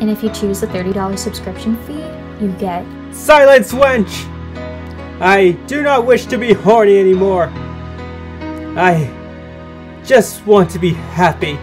And if you choose the $30 subscription fee, you get Silence, wench! I do not wish to be horny anymore. I just want to be happy.